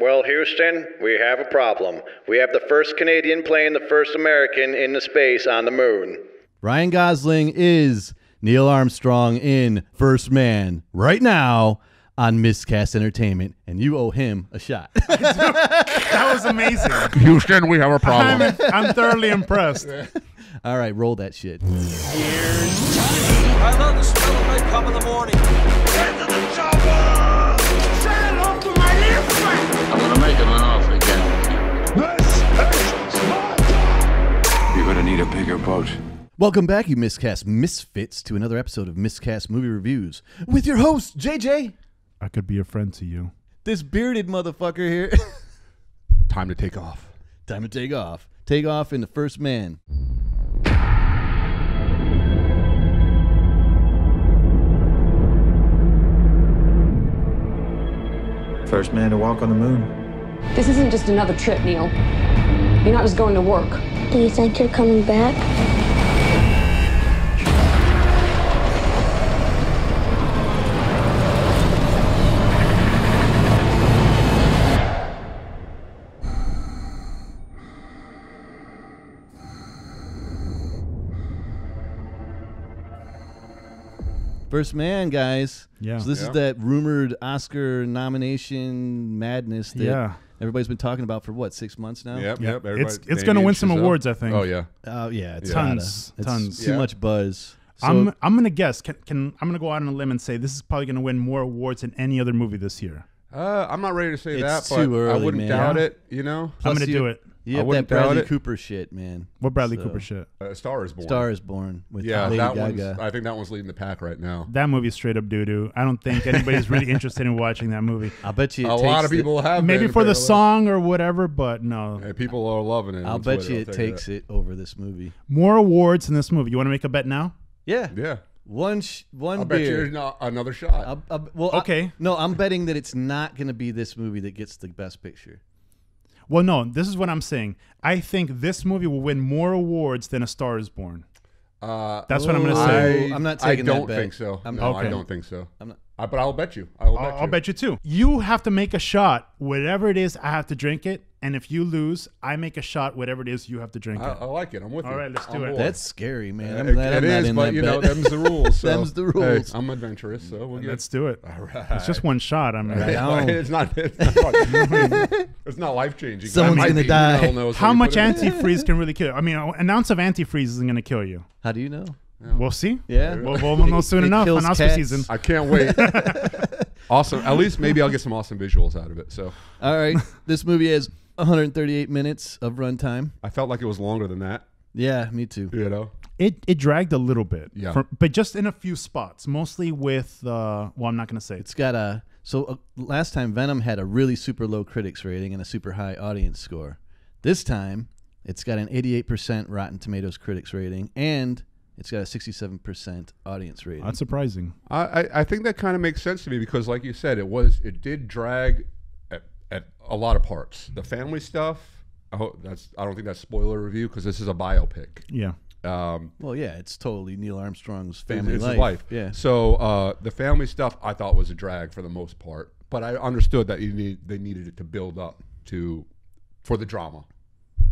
well, Houston, we have a problem. We have the first Canadian playing the first American in the space on the moon. Ryan Gosling is Neil Armstrong in First Man right now on Miscast Entertainment, and you owe him a shot. That was amazing. Houston, we have a I'm, problem. I'm thoroughly impressed. All right, roll that shit. I love the smell of napalm in the morning. I'm gonna make him an offer again. You're gonna need a bigger boat. Welcome back, you Miscast Misfits, to another episode of Miscast Movie Reviews with your host, JJ. I could be a friend to you. This bearded motherfucker here. Time to take off. Time to take off. Take off in the First Man. First man to walk on the moon. This isn't just another trip, Neil. You're not just going to work. Do you think you're coming back? First Man, guys. Yeah. So this is that rumored Oscar nomination madness that Yeah. everybody's been talking about for what six months now. Yep, Yeah. yep. It's- everybody- it's gonna win some Chazelle. awards, I think. Oh yeah. Oh yeah, it's Tons, gotta. It's tons. Too Yeah. much buzz. So, I'm I'm gonna guess. Can, can I'm gonna go out on a limb and say this is probably gonna win more awards than any other movie this year. Uh, I'm not ready to say It's that, but too I wouldn't man. doubt Yeah. it. You know, I'm gonna you- do it. You I have that wouldn't doubt Bradley it. Cooper shit, man. What Bradley So- Cooper shit? uh, Star is Born. Star is Born with Yeah, Lady that Gaga. one's. I think that one's leading the pack right now. That movie's straight up doo doo. I don't think anybody's really interested in watching that movie. I'll bet you. It A lot takes of people have Maybe been, for the apparently. song or whatever, but no. Hey, people are loving it. I'll on bet Twitter, you I'll it tell takes it over this movie. More awards in this movie. You want to make a bet now? Yeah. Yeah, One. Sh- one I'll bet beer. you not another shot. I'll, I'll, well, I- Okay. no, I'm betting that it's not going to be this movie that gets the best picture. Well, no. This is what I'm saying. I think this movie will win more awards than A Star Is Born. Uh, That's what I'm gonna say. I, I'm not taking I don't bet. think so. I'm no, not- I don't think so. I'm not. I, but I'll bet you. I will bet I'll, you. I'll bet you too. You have to make a shot. Whatever it is, I have to drink it. And if you lose, I make a shot. Whatever it is, you have to drink I, it. I like it. I'm with All you. right, let's I'm do it. bored. That's scary, man. Uh, I'm it- glad I'm it not is, in but that you know, them's the rules. So. Them's the Hey, rules. I'm adventurous, so we'll get. Let's do it. All right. It's just one shot. I mean, Right. Yeah, on. it's not. It's not, it's not life changing. Someone's gonna die. how much antifreeze can really kill you? I mean, an ounce of antifreeze isn't going to kill you. How do you know? We'll see. Yeah. We'll, we'll know soon It enough kills on Oscar cats. season. I can't wait. awesome. At least maybe I'll get some awesome visuals out of it. So All right. this movie has 138 minutes of runtime. I felt like it was longer than that. Yeah, me too. You know. It it dragged a little bit. Yeah. For- but just in a few spots, mostly with. Uh, well, I'm not going to say it. It's got a so uh, last time Venom had a really super low critics rating and a super high audience score. This time it's got an 88% Rotten Tomatoes critics rating and it's got a 67% audience rating. That's surprising. I, I, I think that kind of makes sense to me because, like you said, it was it did drag at, at a lot of parts. The family stuff. I hope that's. I don't think that's spoiler review because this is a biopic. Yeah. Um, well, yeah, it's totally Neil Armstrong's family it's life. his life. Yeah. So uh, the family stuff I thought was a drag for the most part, but I understood that you need they needed it to build up to for the drama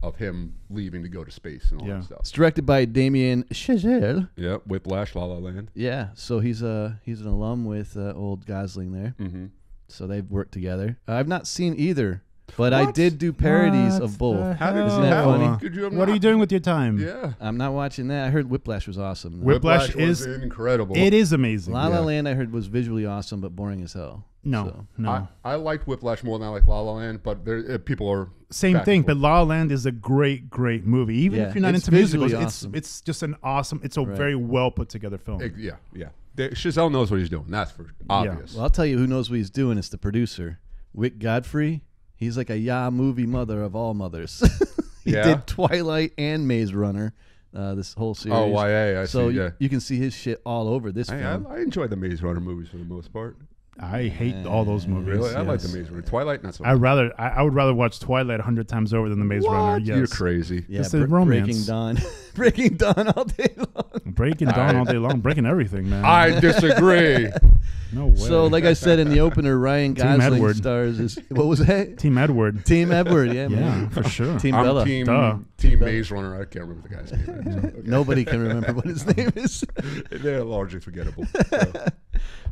of him leaving to go to space and all Yeah. that stuff. It's directed by Damien Chazelle. Yeah, Whiplash, La La Land. Yeah, so he's a he's an alum with uh, old Gosling there. Mm-hmm. So they've worked together. I've not seen either, but I What? did do parodies What of both. How did Isn't you? that how funny? Could you have What are you doing with your time? Yeah. I'm not watching that. I heard Whiplash was awesome. though. Whiplash was is- incredible. It is amazing. La La yeah. Land I heard was visually awesome but boring as hell. No, So- no. I, I liked Whiplash more than I like La La Land, but there uh, people are Same back thing, and but forth. La La Land is a great, great movie. Even Yeah, if you're not it's into musicals, visually it's awesome. it's just an awesome. It's a Right. very well put together film. Ex- yeah, yeah. The- Chazelle knows what he's doing. That's for obvious. Well, I'll tell you who knows what he's doing. It's the producer, Wyck Godfrey. He's like a yeah movie mother of all mothers. he Yeah? did Twilight and Maze Runner. Uh, this whole series. Oh, YA, I so see, you- yeah. you can see his shit all over this Hey, film. I, I enjoy the Maze Runner movies for the most part. I hate all those movies. Really, I like the. Maze Runner. Twilight, not so. I much. rather I, I would rather watch Twilight a hundred times over than the Maze Runner. What? Yes, You're crazy. yeah, It's a Bre- romance. Breaking Dawn, Breaking Dawn all day long. Breaking down all day long, breaking everything, man. I disagree. no way. So, like I said in the opener, Ryan Team Gosling Edward. stars as what was that? Team Edward. Team Edward, yeah, Yeah, man. for sure. Team I'm Bella. team Duh. team Maze Runner. I can't remember the guy's name. So, okay. Nobody can remember what his name is. They're largely forgettable. So,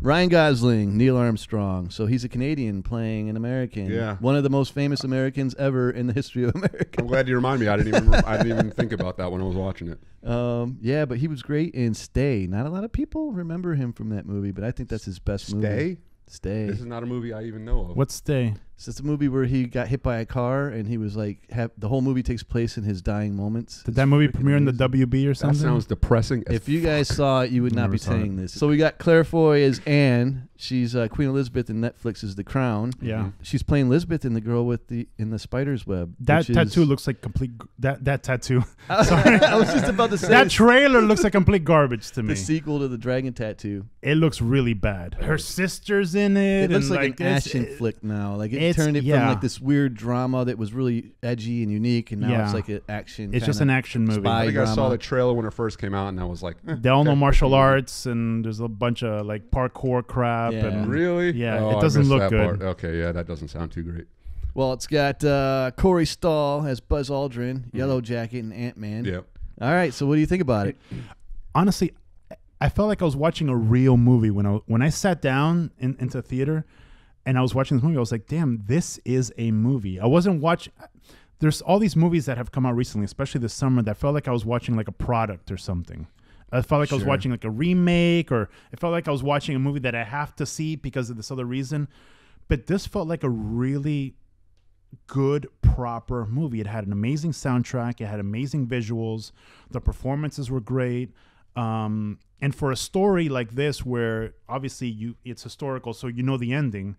Ryan Gosling, Neil Armstrong. So he's a Canadian playing an American. Yeah. One of the most famous Americans ever in the history of America. I'm glad you remind me. I didn't even I didn't even think about that when I was watching it. Um, yeah, but he was great in Stay. Not a lot of people remember him from that movie, but I think that's his best movie. Stay. Stay. This is not a movie I even know of. What's day? So it's a movie where he got hit by a car and he was like, have, the whole movie takes place in his dying moments. Did that movie premiere in the. WB or something? That sounds depressing. as If you guys saw it, you would not Never be saw saying it. this. So we got Claire Foy as Anne. She's uh, Queen Elizabeth in Netflix's The Crown. yeah. She's playing Elizabeth in the girl with the in the spider's web. That which is- tattoo looks like complete. g- That that tattoo. Sorry. I was just about to say that it's trailer looks like complete garbage to me. the sequel to the dragon tattoo. It looks really bad. Her sister's in it. It looks and like, an it's- action it- flick now. Like it it's- turned it from like this weird drama that was really edgy and unique, and now Yeah. it's like an action. It's just an action movie. I think I saw the trailer when it first came out, and I was like, eh, They all know okay. martial arts, and there's a bunch of like parkour crap. Yeah. And Really? Yeah, Oh, it doesn't look that good. part. Okay, yeah, that doesn't sound too great. Well, it's got uh, Corey Stoll as Buzz Aldrin, Yellow Jacket, and Ant Man. Yep. All right, so what do you think about it? honestly, I felt like I was watching a real movie when I when I sat down in, into theater and I was watching this movie. I was like, "Damn, this is a movie." I wasn't watching. There's all these movies that have come out recently, especially this summer, that felt like I was watching like a product or something. I felt like I was watching like a remake, or it felt like I was watching a movie that I have to see because of this other reason. But this felt like a really good, proper movie. It had an amazing soundtrack. It had amazing visuals. The performances were great. Um, and for a story like this, where obviously you it's historical, so you know the ending,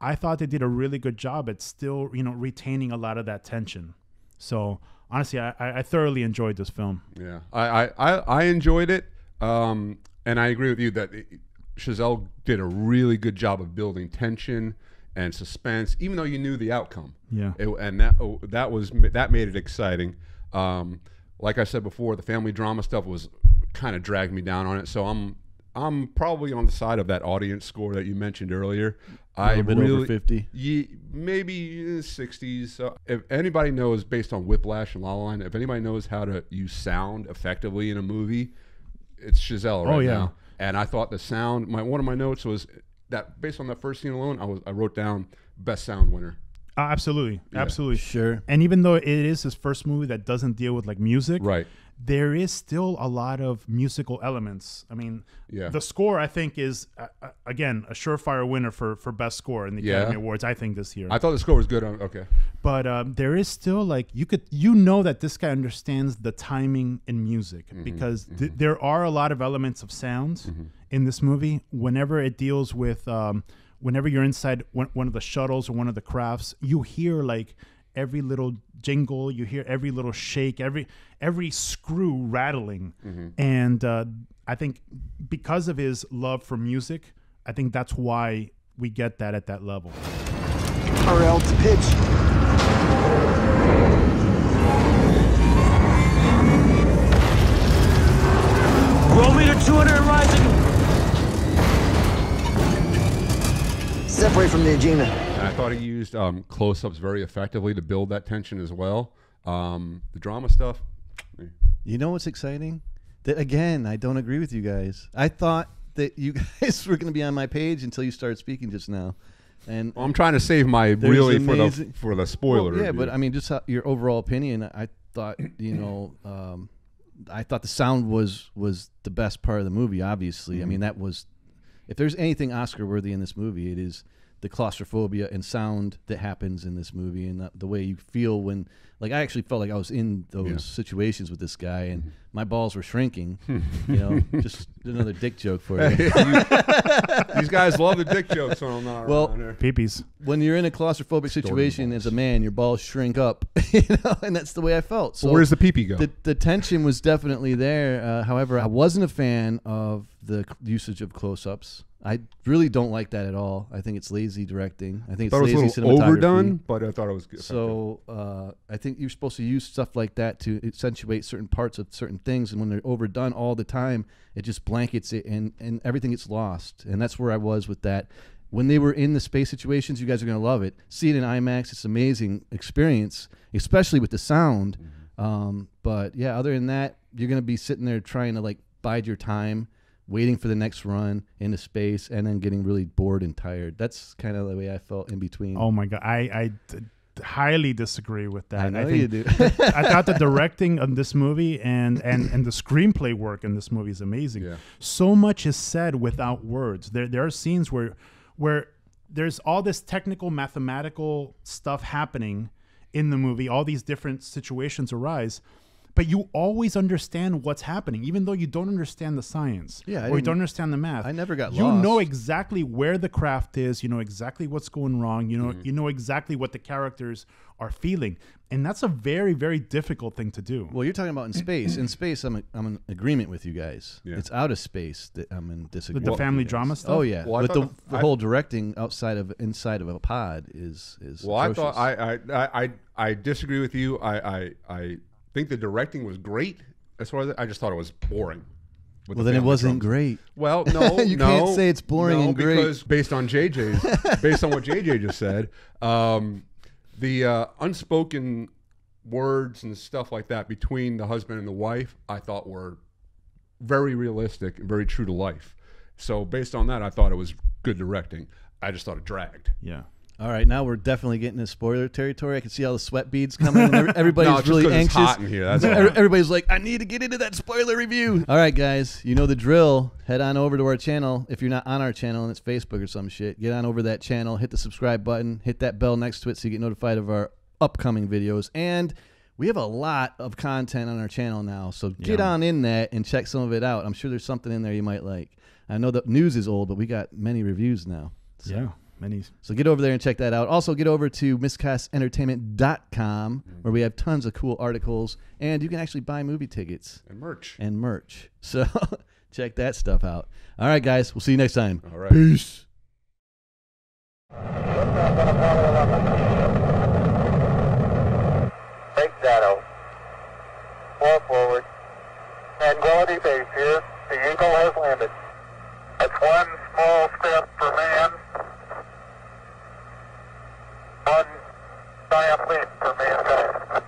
I thought they did a really good job at still, you know, retaining a lot of that tension. So honestly, I, I thoroughly enjoyed this film. Yeah, I I, I, I enjoyed it, um, and I agree with you that it, Chazelle did a really good job of building tension and suspense, even though you knew the outcome. Yeah. It- and that oh, that was that made it exciting. Um, like I said before, the family drama stuff was kind of dragged me down on it. So I'm I'm probably on the side of that audience score that you mentioned earlier. I little bit over really 50. Ye, maybe in the 60s. So if anybody knows, based on Whiplash and La La Land, if anybody knows how to use sound effectively in a movie, it's Chazelle right Oh, yeah. now. And I thought the sound. My one of my notes was that based on that first scene alone, I was I wrote down best sound winner. Uh, absolutely, absolutely. Sure. And even though it is his first movie that doesn't deal with like music, Right. There is still a lot of musical elements. I mean, Yeah. the score I think is uh, uh, again a surefire winner for for best score in the Yeah. Academy Awards. I think this year, I thought the score was good. On, okay. but um, there is still like you could you know that this guy understands the timing in music Mm-hmm. because th- there are a lot of elements of sounds in this movie. Whenever it deals with um, whenever you're inside one, one of the shuttles or one of the crafts, you hear like every little jingle, you hear every little shake, every every screw rattling, and uh, I think because of his love for music, I think that's why we get that at that level. Ariel to pitch. Roll me to 200 and rising. Separate from the Agena. I thought he used um, close-ups very effectively to build that tension as well. Um, the drama stuff. eh. You know what's exciting? That again, I don't agree with you guys. I thought that you guys were going to be on my page until you started speaking just now, and Well, I'm trying to save my really for the for the spoiler. Well, yeah, review. but I mean, just how, your overall opinion. I thought you know, um, I thought the sound was was the best part of the movie. Obviously, I Mm-hmm. mean that was. If there's anything Oscar worthy in this movie, it is the claustrophobia and sound that happens in this movie, and the, the way you feel when, like, I actually felt like I was in those Yeah. Mm-hmm. situations with this guy, and my balls were shrinking. you know, just another dick joke for you. These guys love the dick jokes when I'm not Well, around. Peepees. when you're in a claustrophobic situation as a man, your balls shrink up, you know, and that's the way I felt. So Well, where's the pee-pee go? The, the tension was definitely there. Uh, however, I wasn't a fan of the usage of close-ups. I really don't like that at all. I think it's lazy directing. I think it's thought it was a little overdone, but I thought it was effective. So uh, I think you're supposed to use stuff like that to accentuate certain parts of certain things, and when they're overdone all the time, it just blankets it, and and everything gets lost. And that's where I was with that. When they were in the space situations, you guys are gonna love it. See it in IMAX; it's an amazing experience, especially with the sound. Um, but yeah, other than that, you're gonna be sitting there trying to like bide your time, waiting for the next run into space, and then getting really bored and tired. That's kind of the way I felt in between. Oh my god, I I d- highly disagree with that. I know think you do. I thought the directing on this movie and and and the screenplay work in this movie is amazing. Yeah. So much is said without words. There there are scenes where where there's all this technical mathematical stuff happening in the movie. All these different situations arise. But you always understand what's happening, even though you don't understand the science Yeah, I or you don't understand the math. I never got You know exactly where the craft is. You know exactly what's going wrong. You know Mm-hmm. you know exactly what the characters are feeling, and that's a very very difficult thing to do. Well, you're talking about in space. In space, I'm I'm in agreement with you guys. Yeah. It's out of space that I'm in With disagreement. the with family you drama stuff. Oh yeah, Well, but the, thought the- the I- whole directing outside of inside of a pod is is. Well, I thought I I, I I I disagree with you. I I I think the directing was great. As far as I just thought it was boring. Well, the then it wasn't drama. great. Well, no, You no, can't say it's boring no, and great. because based on JJ's, based on what JJ just said, um, the uh, unspoken words and stuff like that between the husband and the wife, I thought were very realistic and very true to life. So based on that, I thought it was good directing. I just thought it dragged. Yeah. All right, now we're definitely getting into spoiler territory. I can see all the sweat beads coming. Everybody's No, really anxious. hot in here, that's Everybody's like, I need to get into that spoiler review. All right, guys, you know the drill. Head on over to our channel. If you're not on our channel and it's Facebook or some shit, get on over to that channel. Hit the subscribe button. Hit that bell next to it so you get notified of our upcoming videos. And we have a lot of content on our channel now, so get Yeah. on in that and check some of it out. I'm sure there's something in there you might like. I know the news is old, but we got many reviews now. So. Yeah. Many. So get over there and check that out. Also, get over to miscastentertainment.com mm-hmm. where we have tons of cool articles and you can actually buy movie tickets And merch. and merch. So check that stuff out. All right, guys. We'll see you next time. All right. Peace. Take shadow. Four forward. Tranquility base here. The Eagle has landed. That's one small step for man, Fire please for mankind.